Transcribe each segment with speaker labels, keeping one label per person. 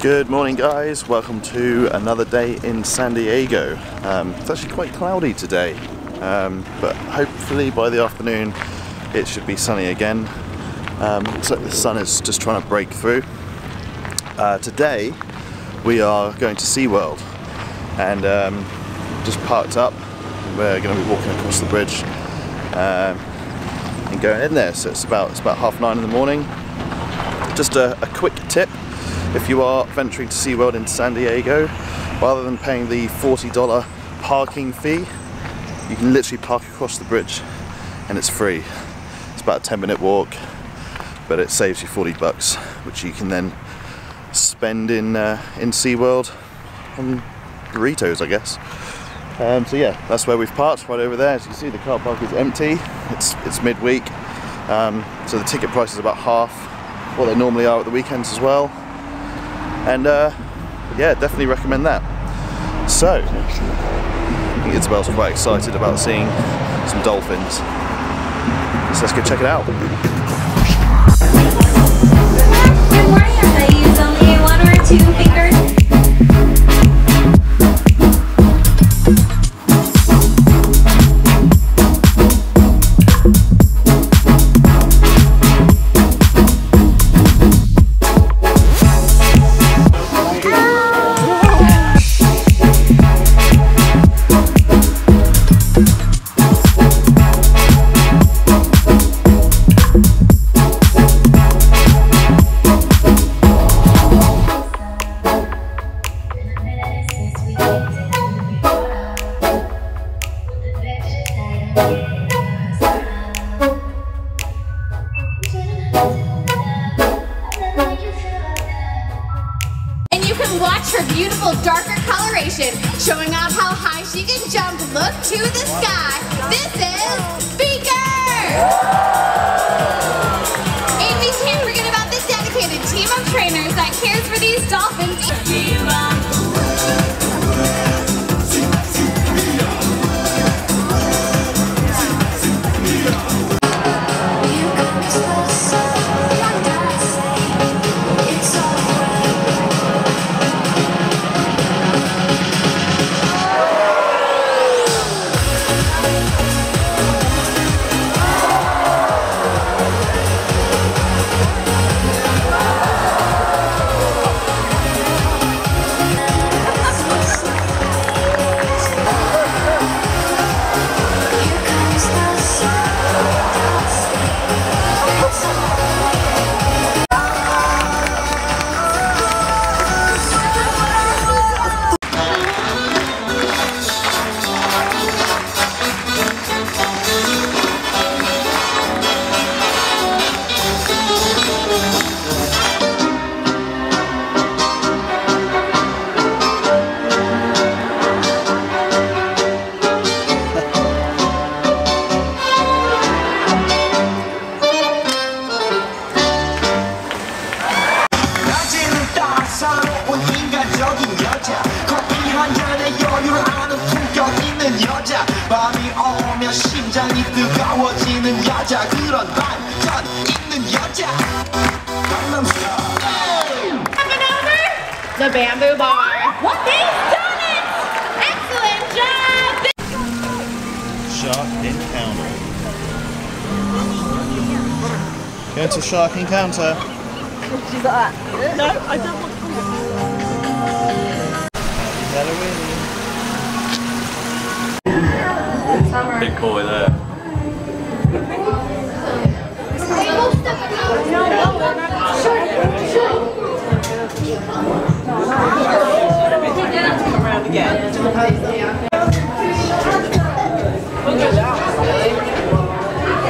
Speaker 1: Good morning guys, welcome to another day in San Diego. Um, it's actually quite cloudy today, um, but hopefully by the afternoon it should be sunny again. Um, looks like the sun is just trying to break through. Uh, today we are going to SeaWorld and um, just parked up. We're going to be walking across the bridge um, and going in there. So it's about, it's about half nine in the morning. Just a, a quick tip if you are venturing to SeaWorld in San Diego, rather than paying the $40 parking fee, you can literally park across the bridge and it's free. It's about a 10 minute walk, but it saves you 40 bucks, which you can then spend in, uh, in SeaWorld on burritos, I guess. Um, so yeah, that's where we've parked, right over there. As you see, the car park is empty. It's, it's midweek, um, so the ticket price is about half what they normally are at the weekends as well and uh, yeah definitely recommend that. So I think Isabel's quite excited about seeing some dolphins. So let's go check it out.
Speaker 2: Use only one or two fingers.
Speaker 3: Watch her beautiful darker coloration, showing off how high she can jump. Look to the sky. This is Beaker! And we can't forget about the dedicated team of trainers that cares for these dolphins.
Speaker 4: 뜨거워지는 여자 그런 반전 있는 여자 강남스타일
Speaker 3: Coming over, the bamboo bar. What? They've done it! Excellent job!
Speaker 1: Shark Encounter Going to Shark Encounter
Speaker 5: Big boy there.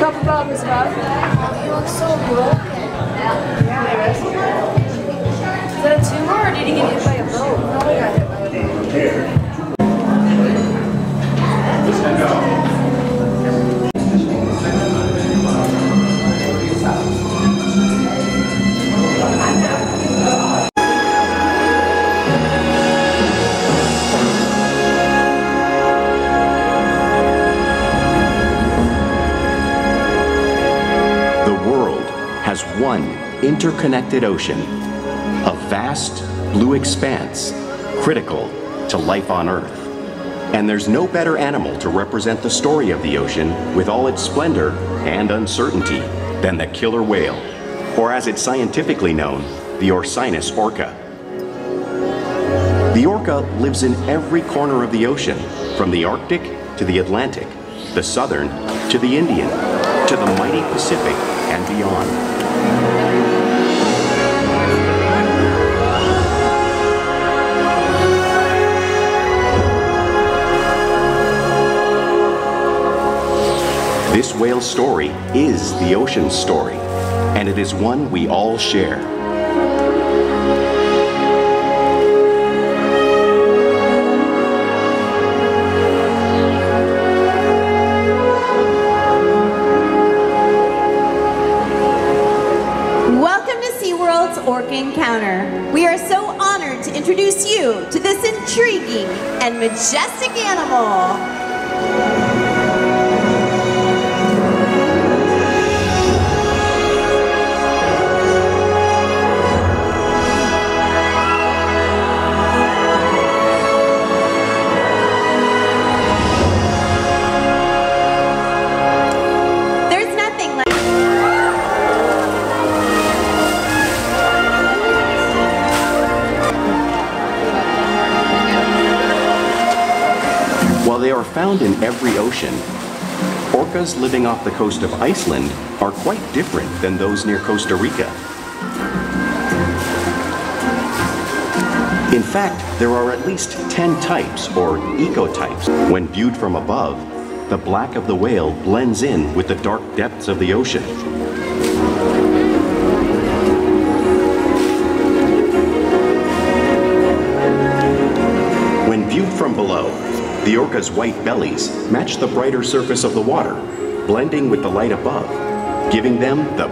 Speaker 6: Couple problems, Bob. You look so broken. Yeah.
Speaker 7: Interconnected ocean, a vast, blue expanse, critical to life on Earth. And there's no better animal to represent the story of the ocean with all its splendor and uncertainty than the killer whale, or as it's scientifically known, the Orcinus orca. The orca lives in every corner of the ocean, from the Arctic to the Atlantic, the Southern to the Indian, to the mighty Pacific and beyond. This whale story is the ocean's story, and it is one we all share.
Speaker 3: Welcome to SeaWorld's Orca Encounter. We are so honored to introduce you to this intriguing and majestic animal.
Speaker 7: They are found in every ocean, orcas living off the coast of Iceland are quite different than those near Costa Rica. In fact, there are at least 10 types, or ecotypes. When viewed from above, the black of the whale blends in with the dark depths of the ocean. When viewed from below, the orca's white bellies match the brighter surface of the water, blending with the light above, giving them the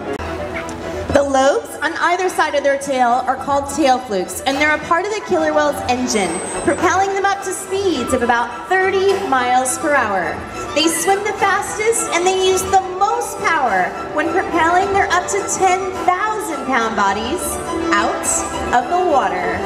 Speaker 3: The lobes on either side of their tail are called tail flukes, and they're a part of the killer whale's engine, propelling them up to speeds of about 30 miles per hour. They swim the fastest and they use the most power when propelling their up to 10,000 pound bodies out of the water.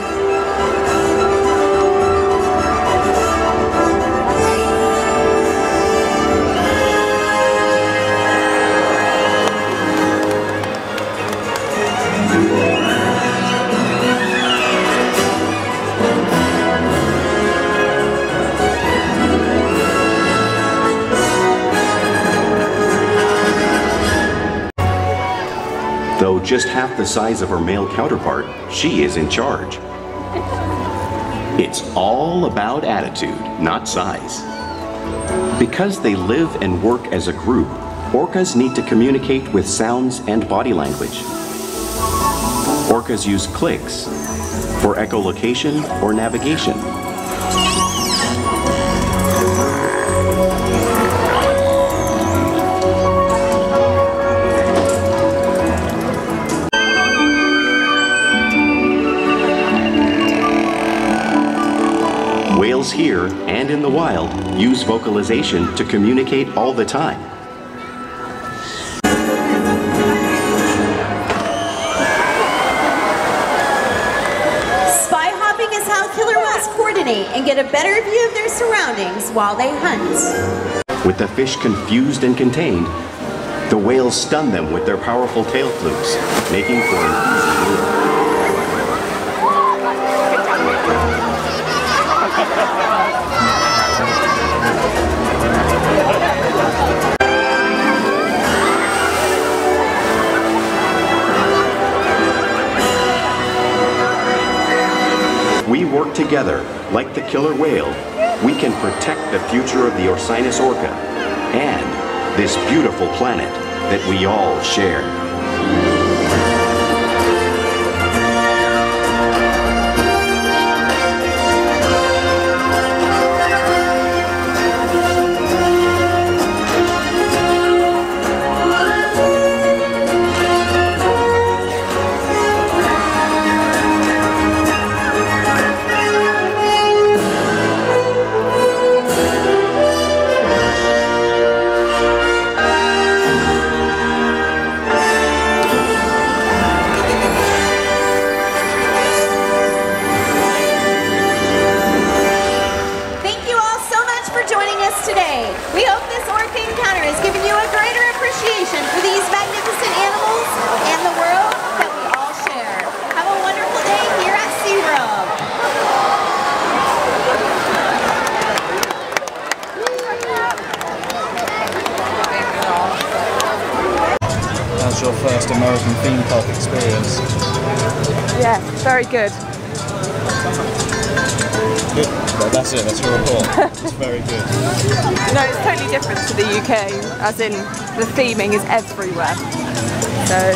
Speaker 7: Just half the size of her male counterpart, she is in charge. It's all about attitude, not size. Because they live and work as a group, orcas need to communicate with sounds and body language. Orcas use clicks for echolocation or navigation. Whales here and in the wild use vocalization to communicate all the time.
Speaker 3: Spy hopping is how killer whales coordinate and get a better view of their surroundings while they hunt.
Speaker 7: With the fish confused and contained, the whales stun them with their powerful tail flukes, making for an easy meal. Together, like the killer whale, we can protect the future of the Orcinus orca and this beautiful planet that we all share.
Speaker 1: Theme park experience.
Speaker 6: Yeah, very good.
Speaker 1: Good. Well, that's it. That's your report. it's very good.
Speaker 6: No, it's totally different to the UK, as in the theming is everywhere. So.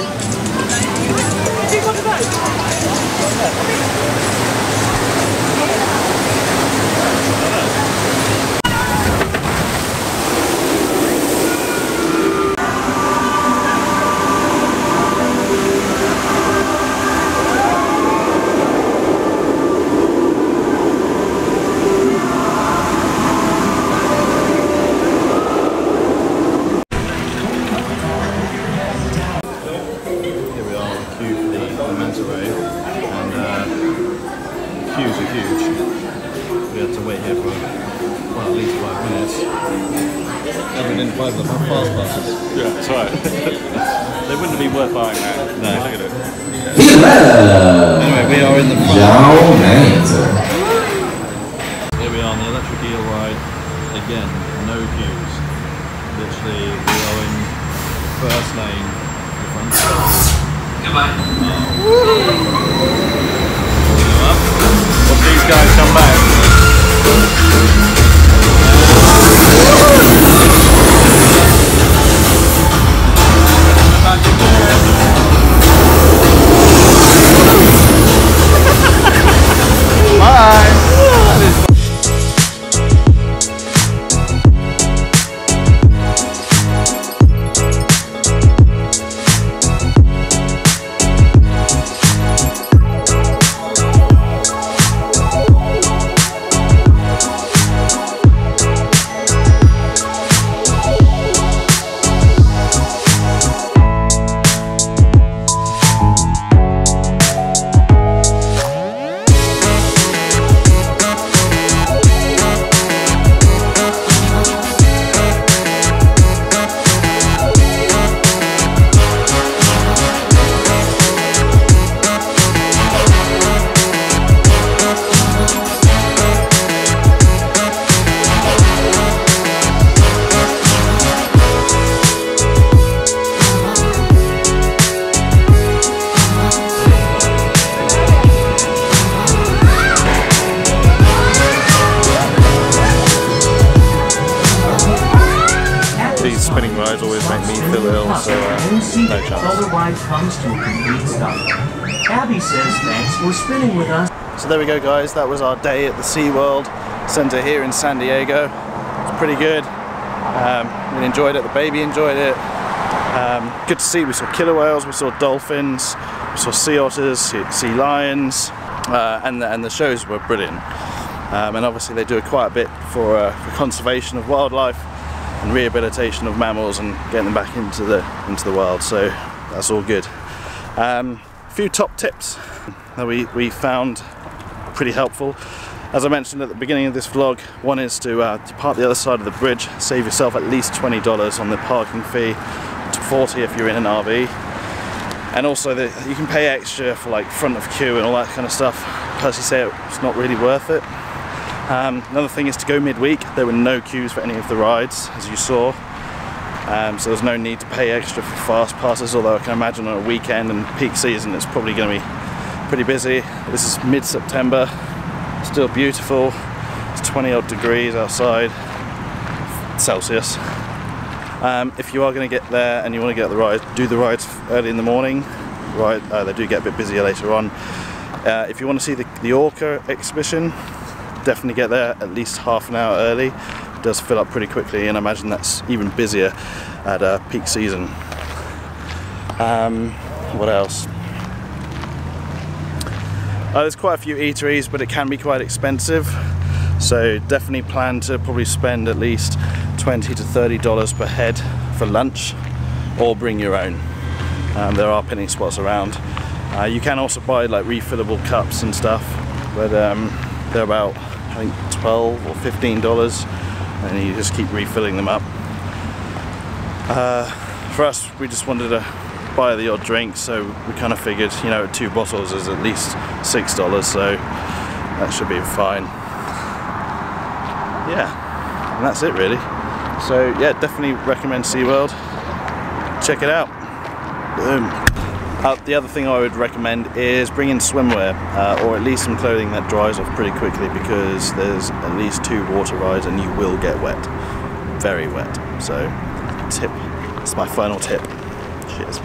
Speaker 1: Spinning rides always make me feel ill, so uh, no
Speaker 8: Till
Speaker 1: chance.
Speaker 8: the ride comes to a complete stop. Abby says thanks for spinning with us.
Speaker 1: So there we go, guys. That was our day at the SeaWorld Centre here in San Diego. It's pretty good. Um, we enjoyed it. The baby enjoyed it. Um, good to see. We saw killer whales. We saw dolphins. We saw sea otters, sea, sea lions, uh, and the, and the shows were brilliant. Um, and obviously they do quite a bit for, uh, for conservation of wildlife and rehabilitation of mammals and getting them back into the into the wild. So that's all good. Um, a few top tips that we, we found pretty helpful. As I mentioned at the beginning of this vlog, one is to, uh, to park the other side of the bridge, save yourself at least $20 on the parking fee, to 40 if you're in an RV. And also that you can pay extra for like front of queue and all that kind of stuff. Personally say it's not really worth it. Um, another thing is to go midweek. There were no queues for any of the rides, as you saw. Um, so there's no need to pay extra for fast passes, although I can imagine on a weekend and peak season it's probably going to be pretty busy. This is mid-September, still beautiful. It's 20 odd degrees outside, Celsius. Um, if you are going to get there and you want to get the ride, do the rides early in the morning. Right, uh, they do get a bit busier later on. Uh, if you want to see the, the Orca exhibition, definitely get there at least half an hour early. It does fill up pretty quickly, and I imagine that's even busier at uh, peak season. Um, what else? Uh, there's quite a few eateries, but it can be quite expensive. So definitely plan to probably spend at least 20 to 30 dollars per head for lunch, or bring your own. Um, there are pinning spots around. Uh, you can also buy like refillable cups and stuff, but um, they're about I think 12 or 15 dollars, and you just keep refilling them up. Uh, for us, we just wanted to buy the odd drink, so we kind of figured, you know, two bottles is at least six dollars, so that should be fine. Yeah, and that's it really. So yeah, definitely recommend SeaWorld. Check it out. Boom. Uh, the other thing I would recommend is bring in swimwear uh, or at least some clothing that dries off pretty quickly because there's at least two water rides and you will get wet. Very wet. So, tip. It's my final tip. Cheers.